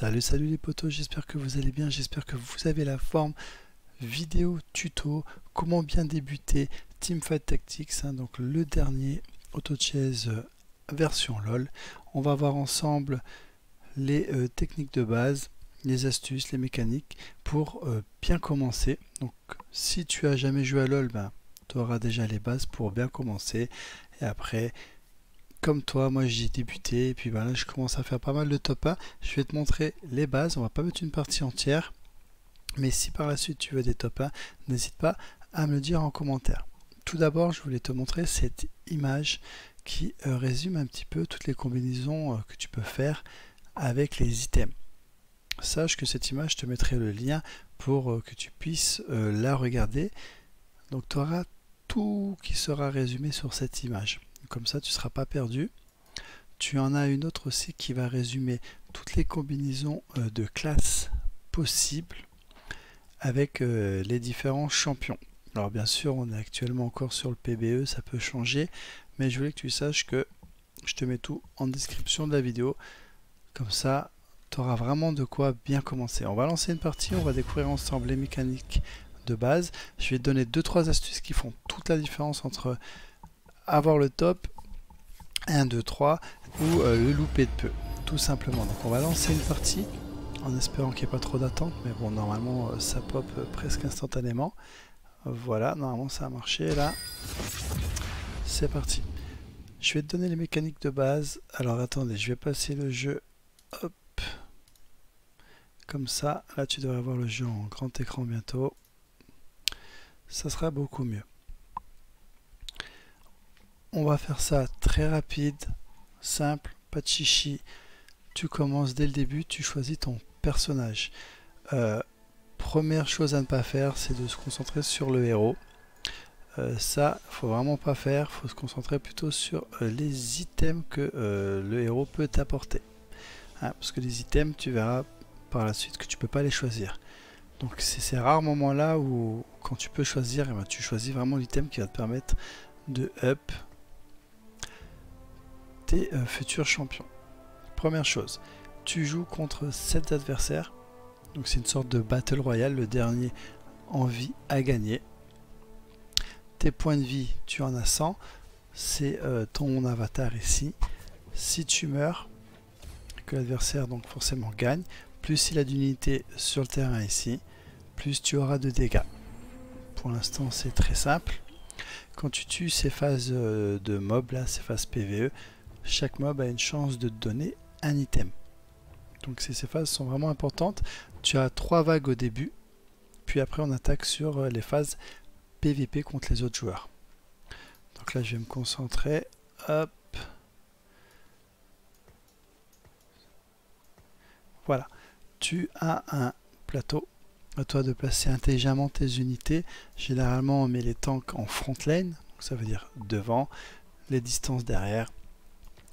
Salut, salut les potos, j'espère que vous allez bien, j'espère que vous avez la forme vidéo tuto, comment bien débuter Teamfight Tactics, hein, donc le dernier auto chase euh, version LOL. On va voir ensemble les euh, techniques de base, les astuces, les mécaniques pour euh, bien commencer. Donc si tu as jamais joué à LOL, ben, tu auras déjà les bases pour bien commencer et après comme toi, moi j'ai débuté et puis voilà, je commence à faire pas mal de top 1. Je vais te montrer les bases, on va pas mettre une partie entière. Mais si par la suite tu veux des top 1, n'hésite pas à me le dire en commentaire. Tout d'abord, je voulais te montrer cette image qui euh, résume un petit peu toutes les combinaisons euh, que tu peux faire avec les items. Sache que cette image, je te mettrai le lien pour euh, que tu puisses la regarder. Donc tu auras tout qui sera résumé sur cette image. Comme ça, tu ne seras pas perdu. Tu en as une autre aussi qui va résumer toutes les combinaisons euh, de classes possibles avec euh, les différents champions. Alors bien sûr, on est actuellement encore sur le PBE, ça peut changer, mais je voulais que tu saches que je te mets tout en description de la vidéo. Comme ça, tu auras vraiment de quoi bien commencer. On va lancer une partie, on va découvrir ensemble les mécaniques de base. Je vais te donner 2-3 astuces qui font toute la différence entre avoir le top 1, 2, 3 ou euh, le louper de peu, tout simplement. Donc on va lancer une partie en espérant qu'il n'y ait pas trop d'attente, mais bon, normalement euh, ça pop euh, presque instantanément. Voilà, normalement ça a marché là. C'est parti. Je vais te donner les mécaniques de base. Alors attendez, je vais passer le jeu. Hop. Comme ça. Là tu devrais avoir le jeu en grand écran bientôt. Ça sera beaucoup mieux. On va faire ça très rapide, simple, pas de chichi. Tu commences dès le début, tu choisis ton personnage. Euh, première chose à ne pas faire, c'est de se concentrer sur le héros. Euh, ça, faut vraiment pas faire. faut se concentrer plutôt sur euh, les items que le héros peut t'apporter. Hein, parce que les items, tu verras par la suite que tu peux pas les choisir. Donc c'est ces rares moments là où quand tu peux choisir, eh ben, tu choisis vraiment l'item qui va te permettre de up tes euh, futurs champions. Première chose, tu joues contre 7 adversaires. Donc c'est une sorte de battle royale, le dernier en vie à gagner. Tes points de vie, tu en as 100. C'est euh, ton avatar ici. Si tu meurs, que l'adversaire donc forcément gagne, plus il a d'unités sur le terrain ici, plus tu auras de dégâts. Pour l'instant c'est très simple. Quand tu tues ces phases euh, de mob là, ces phases PVE, chaque mob a une chance de te donner un item. Donc ces, phases sont vraiment importantes. Tu as trois vagues au début, puis après on attaque sur euh, les phases PVP contre les autres joueurs. Donc là je vais me concentrer. Voilà. Tu as un plateau. À toi de placer intelligemment tes unités. Généralement on met les tanks en front lane, ça veut dire devant, les distances derrière,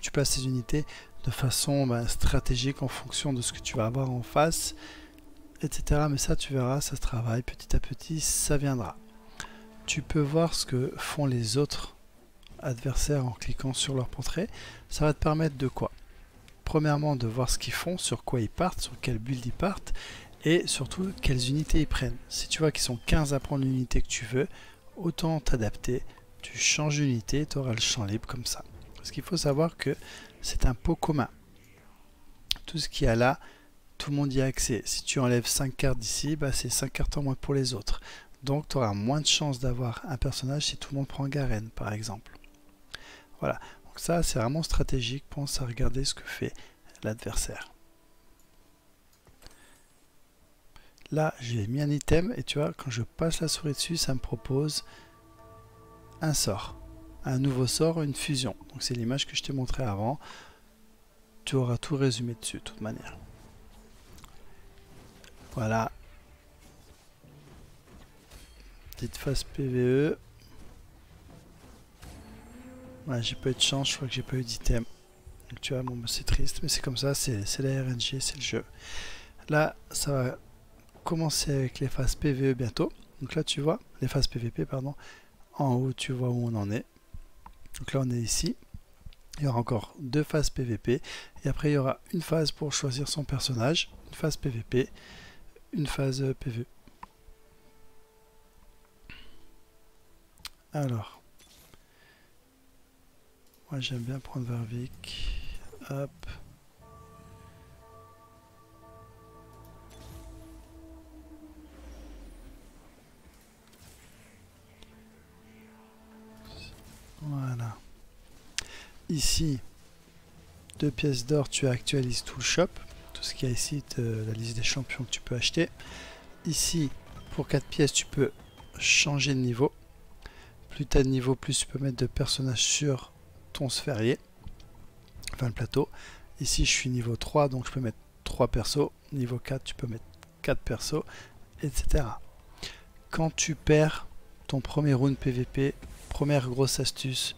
tu places ces unités de façon bah, stratégique en fonction de ce que tu vas avoir en face, etc. Mais ça, tu verras, ça se travaille petit à petit, ça viendra. Tu peux voir ce que font les autres adversaires en cliquant sur leur portrait. Ça va te permettre de quoi? Premièrement, de voir ce qu'ils font, sur quoi ils partent, sur quel build ils partent, et surtout quelles unités ils prennent. Si tu vois qu'ils sont 15 à prendre l'unité que tu veux, autant t'adapter. Tu changes d'unité, tu auras le champ libre comme ça. Parce qu'il faut savoir que c'est un pot commun. Tout ce qu'il y a là, tout le monde y a accès. Si tu enlèves 5 cartes d'ici, bah c'est 5 cartes en moins pour les autres. Donc tu auras moins de chances d'avoir un personnage si tout le monde prend Garen par exemple. Voilà, donc ça c'est vraiment stratégique, pense à regarder ce que fait l'adversaire. Là j'ai mis un item et tu vois quand je passe la souris dessus ça me propose un sort un nouveau sort, une fusion. Donc c'est l'image que je t'ai montré avant. Tu auras tout résumé dessus de toute manière. Voilà. Petite phase PVE. J'ai pas eu de chance, je crois que j'ai pas eu d'item. Donc tu vois, bon, bah, c'est triste, mais c'est comme ça, c'est la RNG, c'est le jeu. Là, ça va commencer avec les phases PVE bientôt. Donc là, tu vois, les phases PVP, pardon. En haut, tu vois où on en est. Donc là on est ici. Il y aura encore deux phases PVP. Et après, il y aura une phase pour choisir son personnage. Une phase PVP. Une phase PV. Alors. Moi, j'aime bien prendre Vervic. Hop. Voilà. Ici, deux pièces d'or, tu actualises tout le shop. Tout ce qu'il y a ici, la liste des champions que tu peux acheter. Ici, pour 4 pièces, tu peux changer de niveau. Plus tu as de niveau, plus tu peux mettre de personnages sur ton sphérié. Enfin, le plateau. Ici, je suis niveau 3, donc je peux mettre 3 persos. Niveau 4, tu peux mettre 4 persos, etc. Quand tu perds ton premier round PVP, première grosse astuce,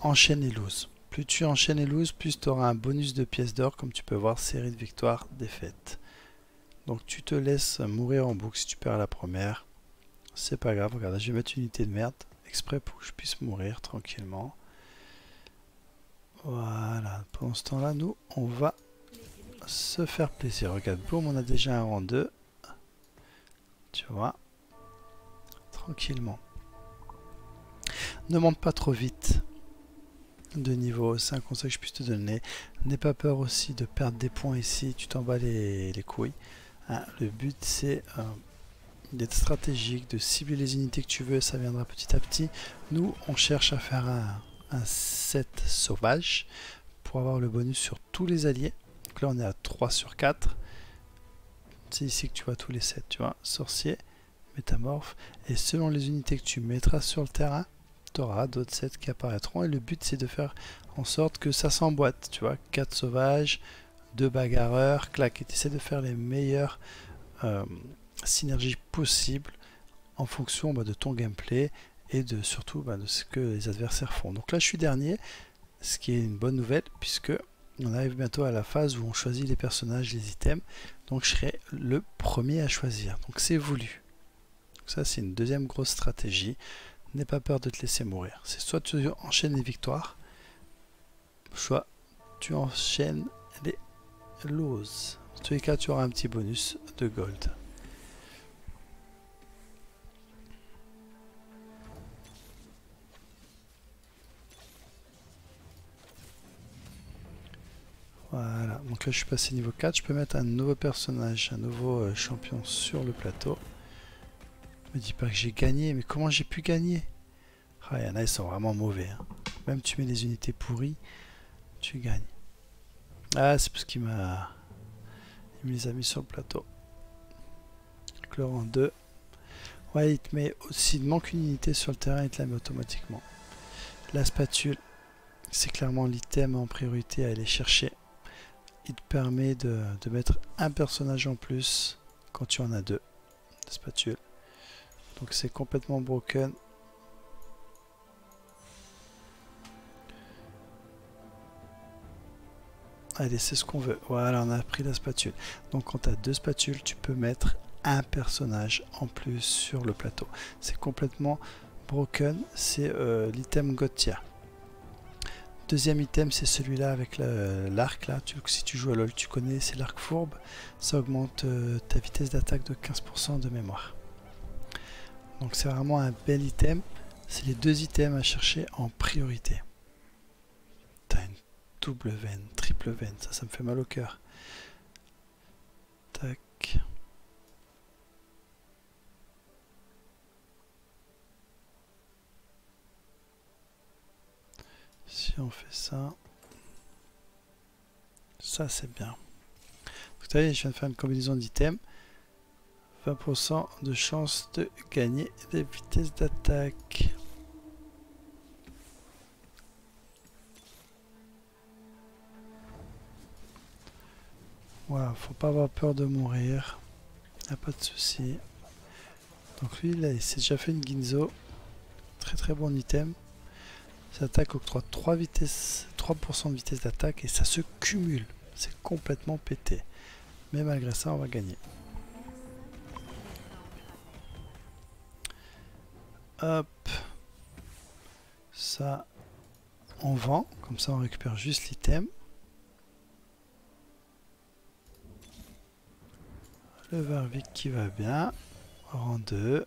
enchaîne et lose. Plus tu enchaînes et lose, plus tu auras un bonus de pièces d'or, comme tu peux voir, série de victoires, défaites. Donc tu te laisses mourir en boucle si tu perds la première. C'est pas grave, regarde, je vais mettre une unité de merde, exprès pour que je puisse mourir tranquillement. Voilà, pendant ce temps-là, nous, on va se faire plaisir. Regarde, boum, on a déjà un rang 2. Tu vois, tranquillement. Ne monte pas trop vite de niveau, c'est un conseil que je puisse te donner. N'aie pas peur aussi de perdre des points ici, tu t'en bats les, couilles. Hein, le but c'est euh, d'être stratégique, de cibler les unités que tu veux, ça viendra petit à petit. Nous, on cherche à faire un, un set sauvage pour avoir le bonus sur tous les alliés. Donc là on est à 3 sur 4. C'est ici que tu vois tous les sets, tu vois, sorcier, métamorphe. Et selon les unités que tu mettras sur le terrain, auras d'autres sets qui apparaîtront. Et le but, c'est de faire en sorte que ça s'emboîte. Tu vois, 4 sauvages, 2 bagarreurs, clac. Et tu essaies de faire les meilleures euh, synergies possibles en fonction bah, de ton gameplay et de surtout bah, de ce que les adversaires font. Donc là, je suis dernier, ce qui est une bonne nouvelle puisque on arrive bientôt à la phase où on choisit les personnages, les items. Donc je serai le premier à choisir. Donc c'est voulu. ça, c'est une deuxième grosse stratégie. N'aie pas peur de te laisser mourir. C'est soit tu enchaînes les victoires, soit tu enchaînes les loses. En tous les cas, tu auras un petit bonus de gold. Voilà, donc là je suis passé niveau 4, je peux mettre un nouveau personnage, un nouveau euh, champion sur le plateau. Me dis pas que j'ai gagné, mais comment j'ai pu gagner? Ah, il y en a, ils sont vraiment mauvais. Hein. Même tu mets des unités pourries, tu gagnes. Ah, c'est parce qu'il m'a... Les a mis sur le plateau. le rang 2. Ouais, il te met aussi, il manque une unité sur le terrain, il te la met automatiquement. La spatule, c'est clairement l'item en priorité à aller chercher. Il te permet de mettre un personnage en plus quand tu en as deux. La spatule. Donc c'est complètement broken. Allez, c'est ce qu'on veut. Voilà, on a pris la spatule. Donc quand tu as deux spatules, tu peux mettre un personnage en plus sur le plateau. C'est complètement broken. C'est euh, l'item Gotia. Deuxième item, c'est celui-là avec l'arc. là. si tu joues à LoL, tu connais, c'est l'arc fourbe. Ça augmente euh, ta vitesse d'attaque de 15% de mémoire. Donc c'est vraiment un bel item. C'est les deux items à chercher en priorité. T'as une double veine, triple veine, ça, ça me fait mal au cœur. Tac. Si on fait ça, ça c'est bien. Vous voyez, je viens de faire une combinaison d'items. 20% de chance de gagner des vitesses d'attaque. Voilà, faut pas avoir peur de mourir. Y a pas de souci. Donc lui, là, il s'est déjà fait une Ginzo. Très très bon item. Cette attaque octroie 3 vitesses, 3% de vitesse d'attaque et ça se cumule. C'est complètement pété. Mais malgré ça, on va gagner. Hop. Ça. on vend, comme ça on récupère juste l'item. Le Varvik qui va bien, rang 2.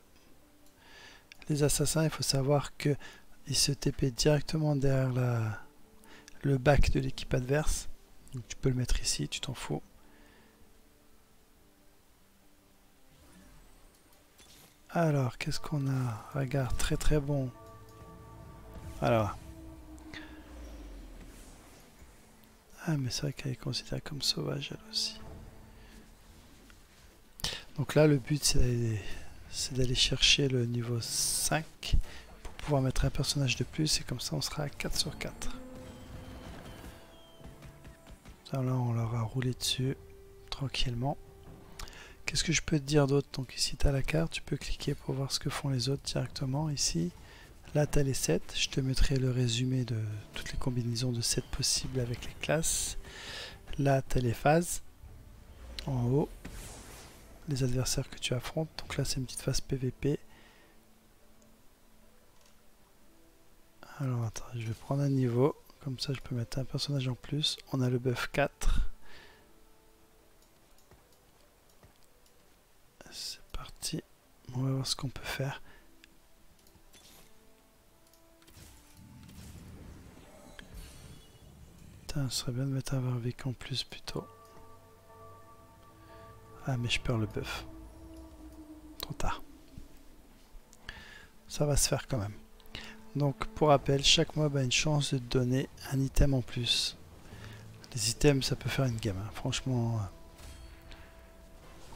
Les assassins, il faut savoir que ils se TP directement derrière la, le bac de l'équipe adverse. Tu peux le mettre ici, tu t'en fous. Alors, qu'est-ce qu'on a? Regarde, très très bon. Alors. Ah, mais c'est vrai qu'elle est considérée comme sauvage, elle aussi. Donc là, le but, c'est d'aller chercher le niveau 5 pour pouvoir mettre un personnage de plus. Et comme ça, on sera à 4 sur 4. là, on leur a roulé dessus tranquillement. Qu'est-ce que je peux te dire d'autre Donc ici tu as la carte, tu peux cliquer pour voir ce que font les autres directement ici. Là tu as les sets, je te mettrai le résumé de toutes les combinaisons de sets possibles avec les classes. Là tu as les phases en haut, les adversaires que tu affrontes. Donc là c'est une petite phase PVP. Alors attends, je vais prendre un niveau, comme ça je peux mettre un personnage en plus. On a le buff 4. On va voir ce qu'on peut faire. Putain, ce serait bien de mettre un Varvic en plus plutôt. Ah mais je perds le buff. Trop tard. Ça va se faire quand même. Donc pour rappel, chaque mob a une chance de donner un item en plus. Les items ça peut faire une game. Hein. Franchement,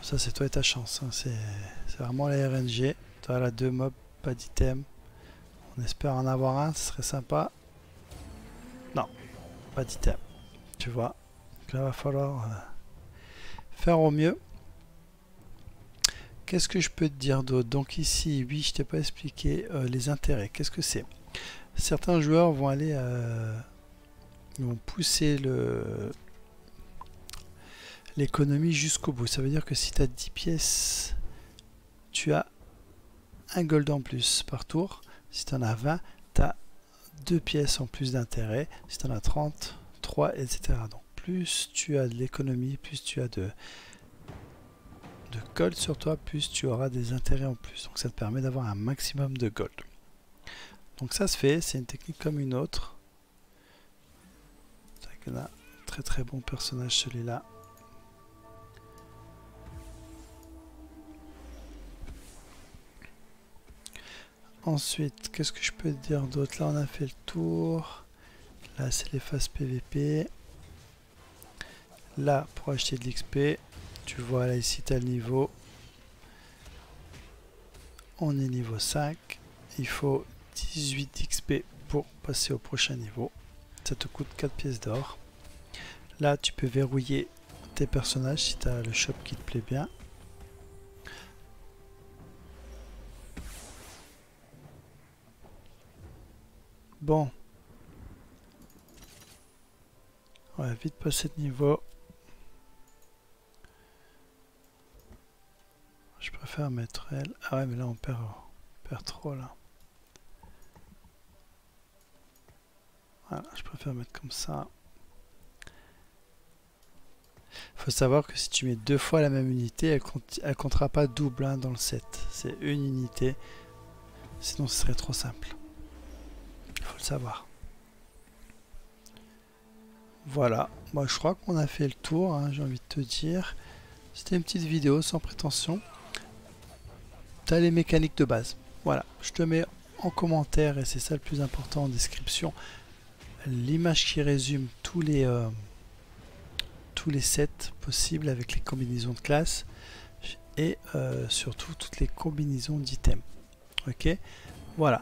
ça c'est toi et ta chance. Hein. C'est vraiment la RNG. As là deux mobs, pas d'item. On espère en avoir un, ce serait sympa. Non, pas d'item. Tu vois. Donc là va falloir euh, faire au mieux. Qu'est-ce que je peux te dire d'autre? Donc ici, oui, je t'ai pas expliqué euh, les intérêts. Qu'est-ce que c'est? Certains joueurs vont aller... Euh, vont pousser le l'économie jusqu'au bout. Ça veut dire que si tu as 10 pièces, tu as un gold en plus par tour. Si tu en as 20, tu as 2 pièces en plus d'intérêt. Si tu en as 30, 3, etc. Donc plus tu as de l'économie, plus tu as de, de gold sur toi, plus tu auras des intérêts en plus. Donc ça te permet d'avoir un maximum de gold. Donc ça se fait, c'est une technique comme une autre. Très très bon personnage celui-là. Ensuite, qu'est-ce que je peux dire d'autre? Là, on a fait le tour. Là, c'est les phases PVP. Là, pour acheter de l'XP, tu vois là, ici, tu as le niveau. On est niveau 5. Il faut 18 XP pour passer au prochain niveau. Ça te coûte 4 pièces d'or. Là, tu peux verrouiller tes personnages si tu as le shop qui te plaît bien. Bon. On va vite passer de niveau. Je préfère mettre elle. Ah ouais, mais là on perd, perd trop là. Voilà, je préfère mettre comme ça. faut savoir que si tu mets deux fois la même unité, elle, ne comptera pas double hein, dans le set. C'est une unité. Sinon ce serait trop simple faut le savoir. Voilà, moi je crois qu'on a fait le tour, hein, j'ai envie de te dire. C'était une petite vidéo sans prétention. Tu as les mécaniques de base. Voilà, je te mets en commentaire, et c'est ça le plus important en description, l'image qui résume tous les, euh, tous les sets possibles avec les combinaisons de classes et euh, surtout toutes les combinaisons d'items. Ok? Voilà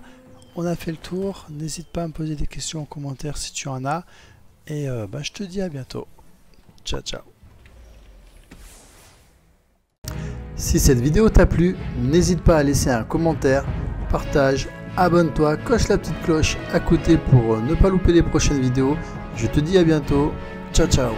on a fait le tour. N'hésite pas à me poser des questions en commentaire si tu en as. Et euh, bah, je te dis à bientôt. Ciao, ciao. Si cette vidéo t'a plu, n'hésite pas à laisser un commentaire, partage, abonne-toi, coche la petite cloche à côté pour euh, ne pas louper les prochaines vidéos. Je te dis à bientôt. Ciao, ciao.